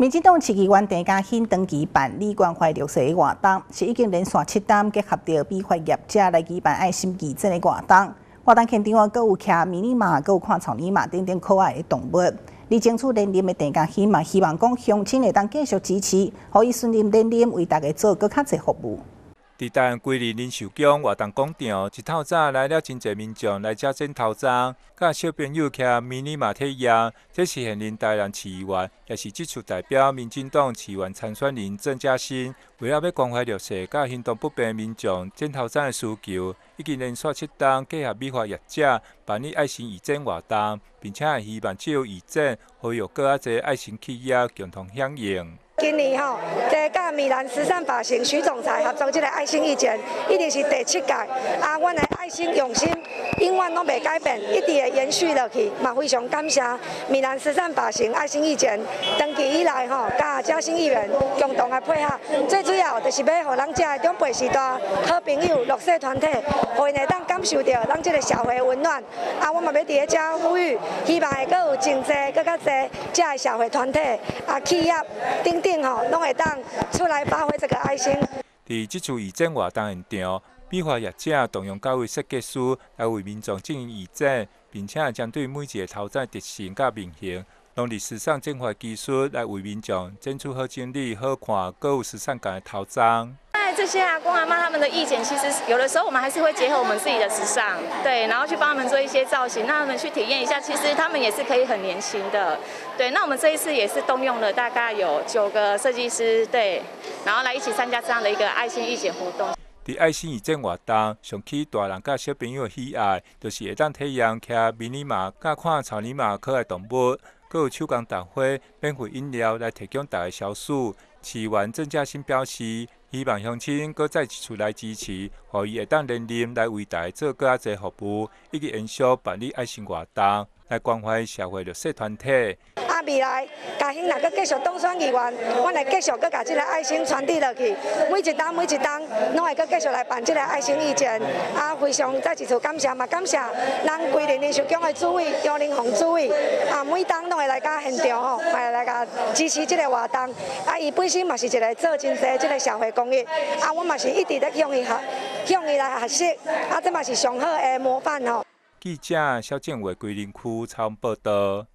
民进党市议员陈家兴登记办理关怀六岁的活动，是已经连续七天结合着美发业者来举办爱心义诊的活动。活动现场啊，搁有骑迷你马，搁有看草泥马等等可爱的动物。而争取连任的陈家兴嘛，希望讲乡亲会当继续支持，可以顺利连任，为大家做更较侪服务。伫台湾桂林林寿宫活动广场，一透早来了真侪民众来遮剪头发，甲小朋友骑迷你马体验。这是现任台南市议员，也是即次代表民进党市议员参选人郑嘉欣，为了要关怀弱势、甲行动不便民众剪头发的需求，已经连续七档结合美发业者办理爱心义诊活动，并且希望借由义诊，可以有更加侪爱心企业共同响应。今年吼，在甲米兰时尚发型徐总裁合作这个爱心义诊，一定是第七届。啊，阮的爱心用心永远拢未改变，一直会延续落去。嘛，非常感谢米兰时尚发型爱心义诊长期以来吼，甲嘉兴议员共同来配合。最主要就是要互咱遮的长辈时代好朋友、弱势团体，互因会当感受到咱这个社会温暖。啊，我嘛要伫咧遮呼吁，希望会阁有真济、更加济遮的社会团体、啊企业等等。吼，拢会当出来发挥这个爱心。伫即次义诊活动现场，美化业者动用高位设计师来为民众进行义诊，并且针对每一个头针特性甲面型，用历时尚整发技术来为民众整出好整理、好看、各有时尚感的头针。这些阿公阿妈他们的意见，其实有的时候我们还是会结合我们自己的时尚，对，然后去帮他们做一些造型，让他们去体验一下，其实他们也是可以很年轻的，对。那我们这一次也是动用了大概有九个设计师，对，然后来一起参加这样的一个爱心义剪活动。伫爱心义剪活动，上起大人甲小朋友喜爱，就是会当体验骑迷你马、甲看草泥马可爱动物，各有手工蛋花、免费饮料来提供大家消暑。市员郑嘉欣表示，希望乡亲搁再次来支持，互伊会当连任来为大家做更加侪服务，以及延续办理爱心活动，来关怀社会弱势团体。未来嘉兴若阁继续当选议员，阮会继续阁把这个爱心传递落去。每一档每一档，拢会阁继续来办这个爱心义诊。啊，非常再一次感谢嘛，感谢咱桂林林秀宫的主委杨林红主委。啊，每档拢会来甲现场吼，来来甲支持这个活动。啊，伊本身嘛是一个做真济这个社会公益。啊，我嘛是一直在向伊学，向伊来学习。啊，这嘛是上好的模范吼。记者肖建伟桂林区采访报道。